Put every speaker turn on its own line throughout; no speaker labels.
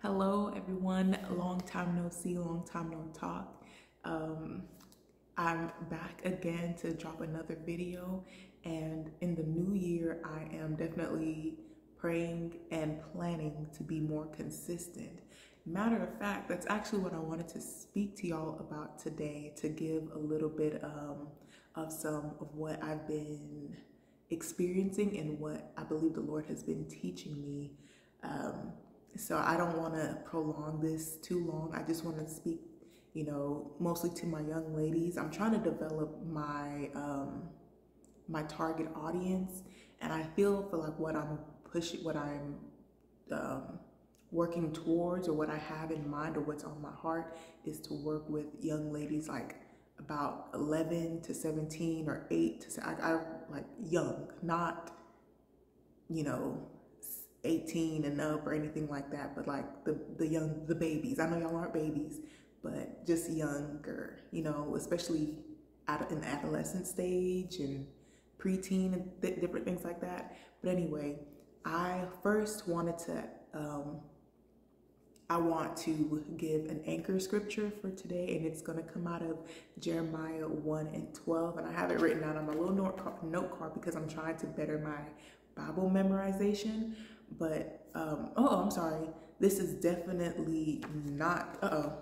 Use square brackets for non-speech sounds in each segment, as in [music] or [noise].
Hello, everyone. Long time no see, long time no talk. Um, I'm back again to drop another video, and in the new year, I am definitely praying and planning to be more consistent. Matter of fact, that's actually what I wanted to speak to y'all about today to give a little bit um, of some of what I've been experiencing and what I believe the Lord has been teaching me. Um, so I don't want to prolong this too long. I just want to speak, you know, mostly to my young ladies. I'm trying to develop my um, my target audience, and I feel for like what I'm pushing, what I'm um, working towards, or what I have in mind, or what's on my heart is to work with young ladies like about 11 to 17 or 8 to I, I like young, not you know 18 and up or anything like that, but like the, the young, the babies. I know y'all aren't babies, but just younger, you know, especially at, the adolescent stage and preteen and th different things like that. But anyway, I first wanted to, um, I want to give an anchor scripture for today, and it's going to come out of Jeremiah 1 and 12. And I have it written out on my little note card, note card because I'm trying to better my Bible memorization. But, um, oh, I'm sorry. This is definitely not, uh-oh.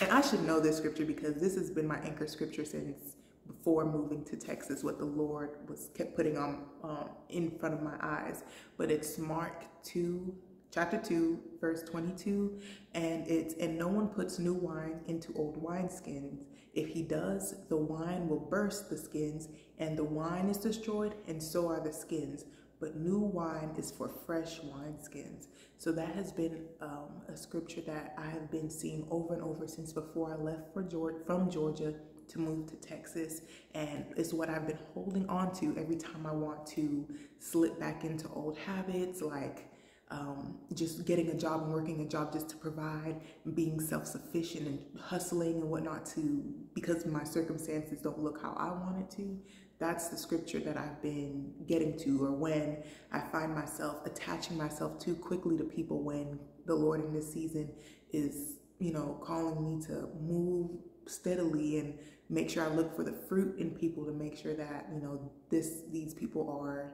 And I should know this scripture because this has been my anchor scripture since before moving to Texas, what the Lord was kept putting on um, in front of my eyes. But it's Mark 2, chapter 2, verse 22. And it's, and no one puts new wine into old wineskins. If he does, the wine will burst the skins, and the wine is destroyed, and so are the skins. But new wine is for fresh wineskins. So that has been um, a scripture that I have been seeing over and over since before I left for Georgia, from Georgia to move to Texas. And it's what I've been holding on to every time I want to slip back into old habits like um, just getting a job and working a job just to provide, and being self-sufficient and hustling and whatnot to, because my circumstances don't look how I want it to. That's the scripture that I've been getting to, or when I find myself attaching myself too quickly to people when the Lord in this season is, you know, calling me to move steadily and make sure I look for the fruit in people to make sure that, you know, this, these people are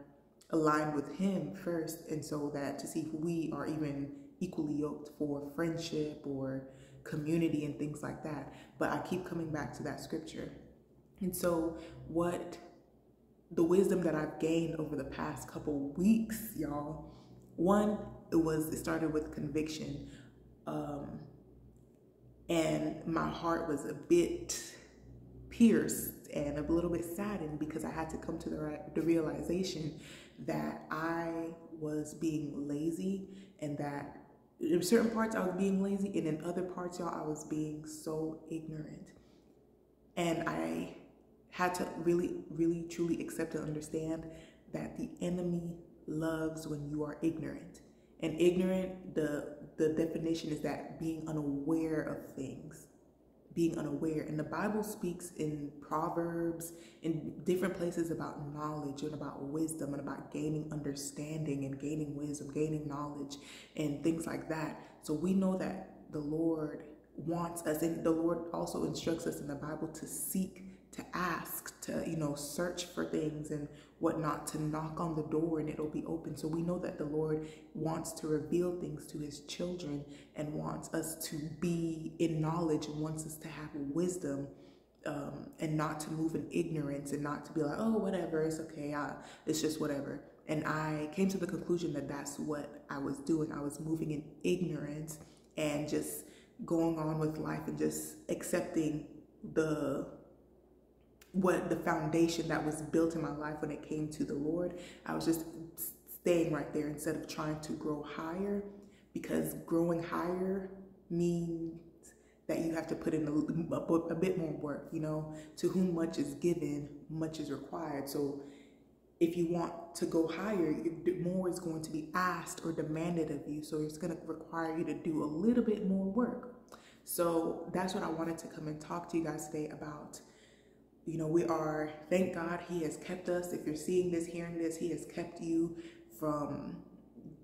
aligned with him first and so that to see if we are even equally yoked for friendship or community and things like that. But i keep coming back to that scripture. And so what the wisdom that i've gained over the past couple weeks y'all one it was it started with conviction um and my heart was a bit pierced and a little bit saddened because I had to come to the, right the realization that I was being lazy and that in certain parts I was being lazy and in other parts y'all I was being so ignorant. And I had to really really truly accept and understand that the enemy loves when you are ignorant. And ignorant the the definition is that being unaware of things being unaware. And the Bible speaks in Proverbs, in different places about knowledge and about wisdom and about gaining understanding and gaining wisdom, gaining knowledge and things like that. So we know that the Lord wants us, and the Lord also instructs us in the Bible to seek to ask, to, you know, search for things and whatnot, to knock on the door and it'll be open. So we know that the Lord wants to reveal things to his children and wants us to be in knowledge and wants us to have wisdom um, and not to move in ignorance and not to be like, oh, whatever, it's okay, it's just whatever. And I came to the conclusion that that's what I was doing. I was moving in ignorance and just going on with life and just accepting the what the foundation that was built in my life when it came to the Lord. I was just staying right there instead of trying to grow higher because growing higher means that you have to put in a, a, a, bit more work, you know, to whom much is given, much is required. So if you want to go higher, more is going to be asked or demanded of you. So it's going to require you to do a little bit more work. So that's what I wanted to come and talk to you guys today about you know, we are, thank God he has kept us. If you're seeing this, hearing this, he has kept you from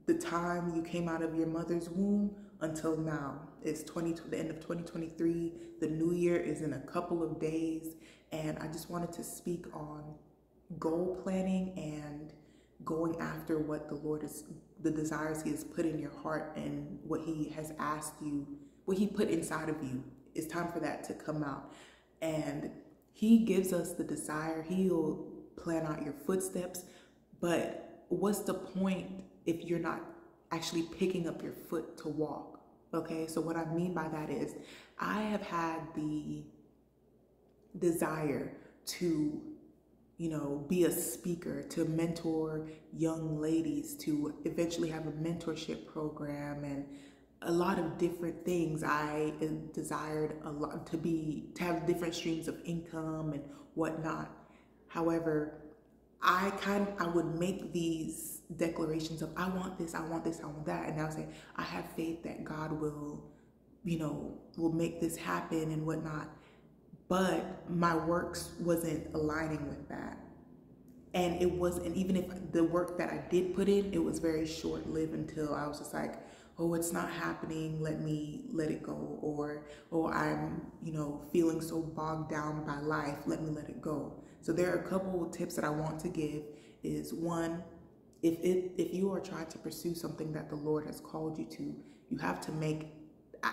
the time you came out of your mother's womb until now. It's 20 the end of 2023. The new year is in a couple of days and I just wanted to speak on goal planning and going after what the Lord is the desires he has put in your heart and what he has asked you, what he put inside of you. It's time for that to come out. And he gives us the desire. He'll plan out your footsteps, but what's the point if you're not actually picking up your foot to walk. Okay, so what I mean by that is I have had the desire to, you know, be a speaker, to mentor young ladies, to eventually have a mentorship program and a lot of different things. I desired a lot to be, to have different streams of income and whatnot. However, I kind I would make these declarations of I want this, I want this, I want that, and I would say I have faith that God will, you know, will make this happen and whatnot. But my works wasn't aligning with that, and it wasn't even if the work that I did put in, it was very short lived until I was just like, oh, it's not happening. Let me let it go, or oh, I'm you know feeling so bogged down by life. Let me let it go. So there are a couple tips that I want to give is one, if it if you are trying to pursue something that the Lord has called you to, you have to make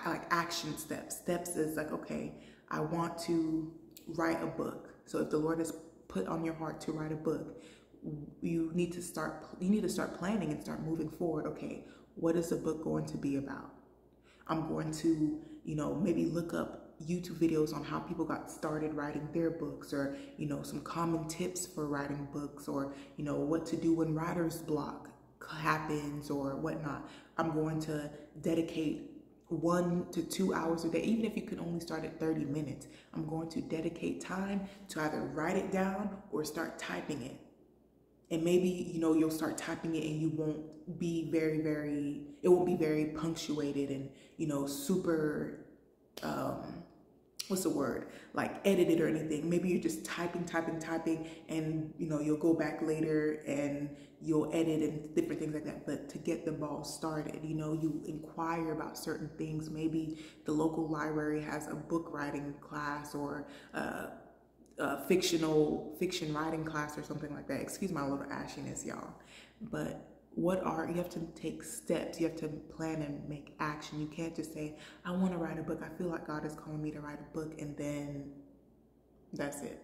like action steps. Steps is like, okay, I want to write a book. So if the Lord has put on your heart to write a book, you need to start you need to start planning and start moving forward. Okay, what is the book going to be about? I'm going to, you know, maybe look up YouTube videos on how people got started writing their books or, you know, some common tips for writing books or, you know, what to do when writer's block happens or whatnot. I'm going to dedicate one to two hours a day, even if you can only start at 30 minutes. I'm going to dedicate time to either write it down or start typing it. And maybe, you know, you'll start typing it and you won't be very, very, it won't be very punctuated and, you know, super um, what's the word? Like edited or anything. Maybe you're just typing typing typing and you know you'll go back later and you'll edit and different things like that. But to get the ball started you know you inquire about certain things. Maybe the local library has a book writing class or uh, a fictional fiction writing class or something like that. Excuse my little ashiness y'all. But what are you have to take steps. You have to plan and make action. You can't just say i want to write a book. I feel like god is calling me to write a book and then that's it.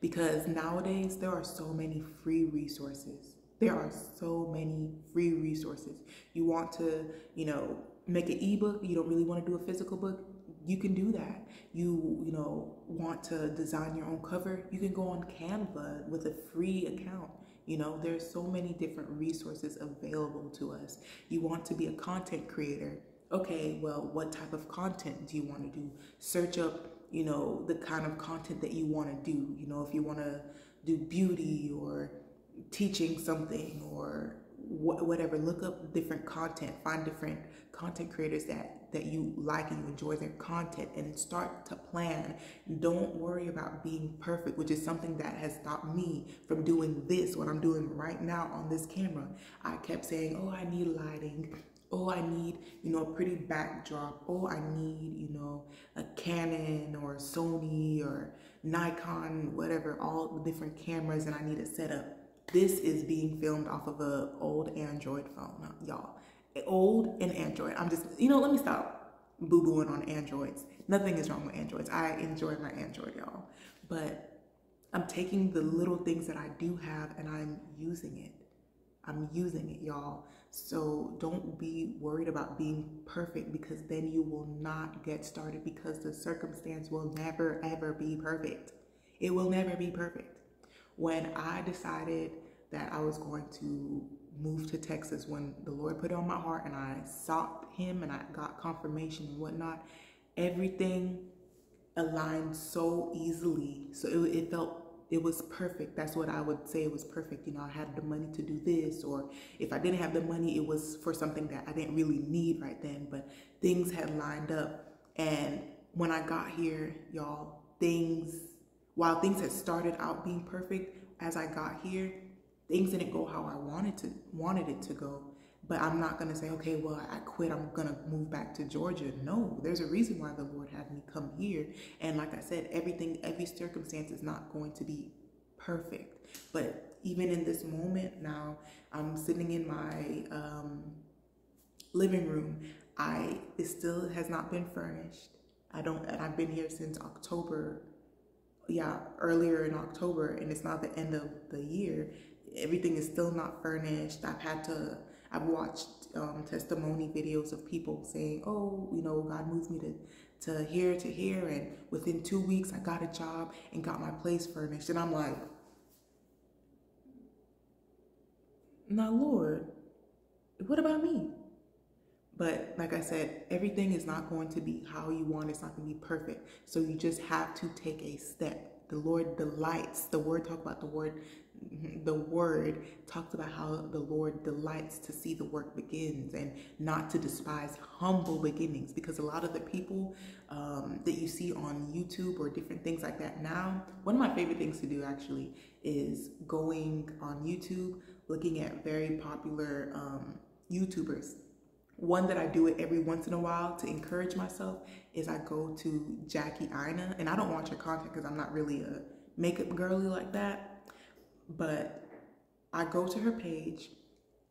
Because nowadays there are so many free resources. There are so many free resources. You want to you know make an ebook. You don't really want to do a physical book you can do that you you know want to design your own cover you can go on canva with a free account you know, there's so many different resources available to us. You want to be a content creator. Okay, well, what type of content do you want to do? Search up, you know, the kind of content that you want to do. You know, if you want to do beauty or teaching something or wh whatever, look up different content, find different content creators that that you like and you enjoy their content and start to plan. Don't worry about being perfect, which is something that has stopped me from doing this, what I'm doing right now on this camera. I kept saying, oh, I need lighting. Oh, I need, you know, a pretty backdrop. Oh, I need, you know, a Canon or Sony or Nikon, whatever, all the different cameras and I need a setup. This is being filmed off of a old Android phone, y'all old and Android. I'm just, you know, let me stop boo-booing on Androids. Nothing is wrong with Androids. I enjoy my Android, y'all. But I'm taking the little things that I do have and I'm using it. I'm using it, y'all. So don't be worried about being perfect because then you will not get started because the circumstance will never, ever be perfect. It will never be perfect. When I decided that I was going to move to Texas when the Lord put it on my heart and I sought him and I got confirmation and whatnot, everything aligned so easily. So it, it felt, it was perfect. That's what I would say it was perfect. You know, I had the money to do this, or if I didn't have the money, it was for something that I didn't really need right then, but things had lined up. And when I got here, y'all, things, while things had started out being perfect, as I got here, things didn't go how I wanted to wanted it to go. But I'm not gonna say, okay, well, I quit. I'm gonna move back to Georgia. No, there's a reason why the Lord had me come here. And like I said, everything, every circumstance is not going to be perfect. But even in this moment now, I'm sitting in my um, living room. I it still has not been furnished. I don't. I've been here since October. Yeah, earlier in October, and it's not the end of the year. Everything is still not furnished. I've had to. I've watched um, testimony videos of people saying, "Oh, you know, God moved me to to here to here, and within two weeks, I got a job and got my place furnished." And I'm like, "Now, Lord, what about me?" But like I said, everything is not going to be how you want. It's not going to be perfect. So you just have to take a step. The Lord delights. The word talk about the word. The word talks about how the Lord delights to see the work begins and not to despise humble beginnings. Because a lot of the people um, that you see on YouTube or different things like that now, one of my favorite things to do actually is going on YouTube, looking at very popular um, YouTubers one that I do it every once in a while to encourage myself is I go to Jackie Aina, and I don't watch her content because I'm not really a makeup girly like that, but I go to her page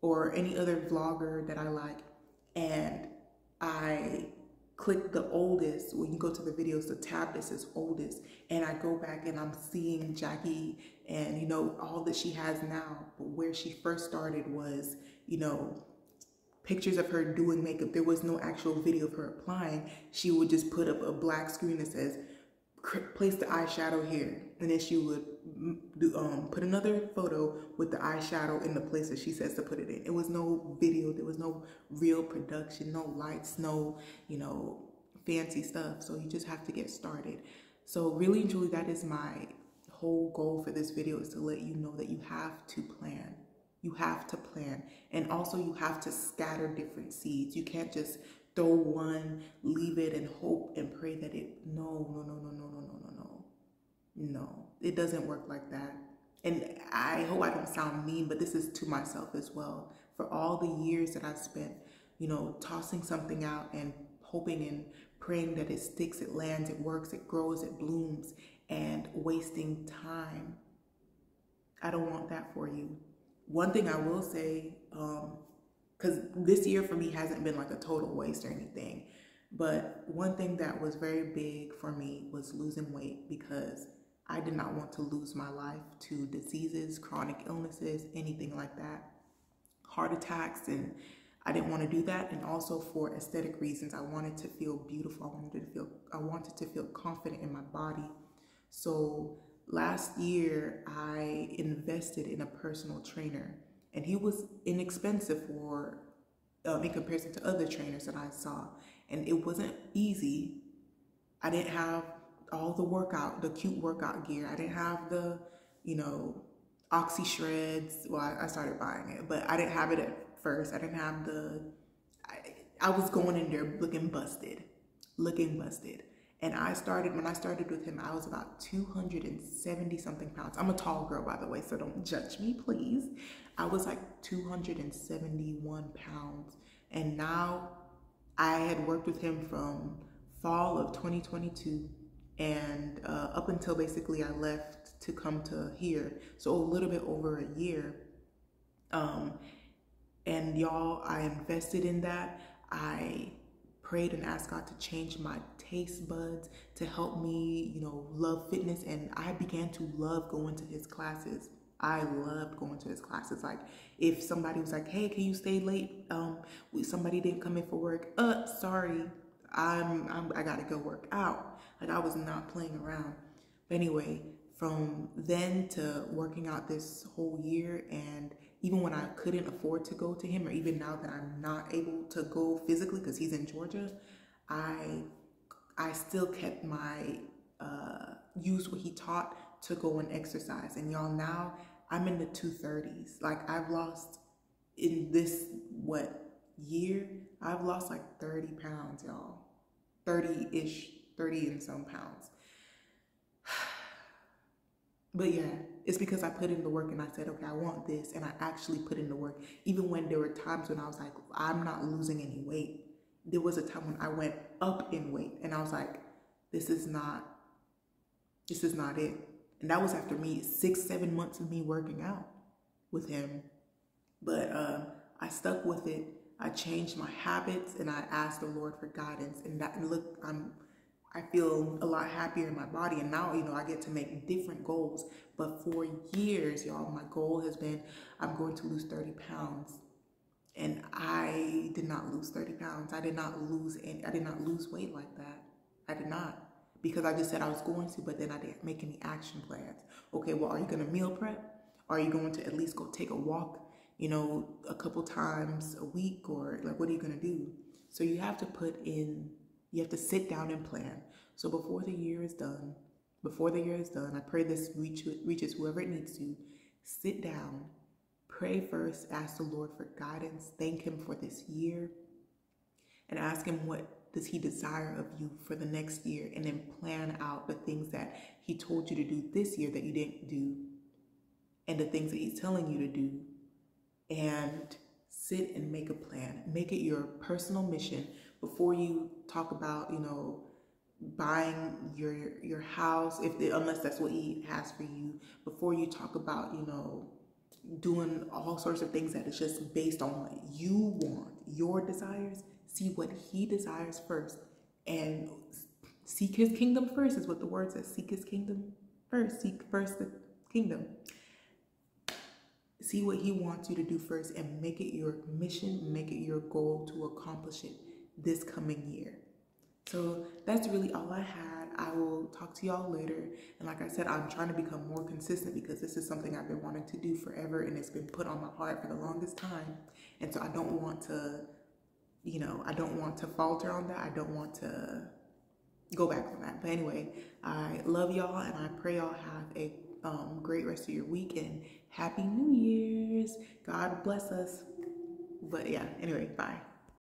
or any other vlogger that I like, and I click the oldest, when you go to the videos, the tab that says oldest, and I go back and I'm seeing Jackie and, you know, all that she has now, but where she first started was, you know, pictures of her doing makeup. There was no actual video of her applying. She would just put up a black screen that says, place the eyeshadow here. And then she would do, um, put another photo with the eyeshadow in the place that she says to put it in. It was no video. There was no real production, no lights, no, you know, fancy stuff. So you just have to get started. So really and truly, that is my whole goal for this video is to let you know that you have to plan. You have to plan. And also you have to scatter different seeds. You can't just throw one, leave it and hope and pray that it, no, no, no, no, no, no, no, no, no. No, it doesn't work like that. And I hope I don't sound mean, but this is to myself as well. For all the years that I've spent, you know, tossing something out and hoping and praying that it sticks, it lands, it works, it grows, it blooms, and wasting time. I don't want that for you one thing I will say, because um, this year for me hasn't been like a total waste or anything, but one thing that was very big for me was losing weight because I did not want to lose my life to diseases, chronic illnesses, anything like that, heart attacks, and I didn't want to do that. And also for aesthetic reasons, I wanted to feel beautiful. I wanted to feel, I wanted to feel confident in my body. So last year I invested in a personal trainer and he was inexpensive for um, in comparison to other trainers that I saw and it wasn't easy. I didn't have all the workout, the cute workout gear. I didn't have the, you know, Oxy Shreds. Well, I, I started buying it, but I didn't have it at first. I didn't have the, I, I was going in there looking busted, looking busted. And I started, when I started with him, I was about 270 something pounds. I'm a tall girl, by the way, so don't judge me, please. I was like 271 pounds. And now I had worked with him from fall of 2022 and uh, up until basically I left to come to here. So a little bit over a year. Um, and y'all, I invested in that. I prayed and asked God to change my taste buds to help me, you know, love fitness. And I began to love going to his classes. I loved going to his classes. Like if somebody was like, "Hey, can you stay late? Um, somebody didn't come in for work. Uh, sorry, I'm, I'm I gotta go work out." Like I was not playing around. But anyway, from then to working out this whole year and even when I couldn't afford to go to him or even now that I'm not able to go physically because he's in Georgia, I I still kept my uh, use what he taught to go and exercise. And y'all now I'm in the 230s. Like I've lost in this what year, I've lost like 30 pounds, y'all. 30-ish, 30 and some pounds. [sighs] But yeah, It's because I put in the work and I said, okay, I want this. And I actually put in the work. Even when there were times when I was like, I'm not losing any weight. There was a time when I went up in weight and I was like, this is not, this is not it. And that was after me, six, seven months of me working out with him. But uh, I stuck with it. I changed my habits and I asked the Lord for guidance. And that, and look, I'm, I feel a lot happier in my body. And now, you know, I get to make different goals. But for years, y'all, my goal has been I'm going to lose 30 pounds. And I did not lose 30 pounds. I did not lose any, I did not lose weight like that. I did not. Because I just said I was going to, but then I didn't make any action plans. Okay, well, are you gonna meal prep? Are you going to at least go take a walk, you know, a couple times a week? Or like what are you gonna do? So you have to put in you have to sit down and plan. So before the year is done, before the year is done, I pray this reach, reaches whoever it needs to. Sit down, pray first, ask the Lord for guidance, thank Him for this year, and ask Him what does He desire of you for the next year, and then plan out the things that He told you to do this year that you didn't do, and the things that He's telling you to do, and sit and make a plan. Make it your personal mission before you talk about, you know, buying your your house if they, unless that's what he has for you before you talk about you know doing all sorts of things that is just based on what you want your desires see what he desires first and seek his kingdom first is what the word says. Seek his kingdom first. Seek first the kingdom. See what he wants you to do first and make it your mission make it your goal to accomplish it this coming year. So that's really all I had. I will talk to y'all later. And like I said, I'm trying to become more consistent because this is something I've been wanting to do forever and it's been put on my heart for the longest time. And so I don't want to, you know, I don't want to falter on that. I don't want to go back on that. But anyway, I love y'all and I pray y'all have a um, great rest of your week and happy New Year's. God bless us. But yeah, anyway, bye.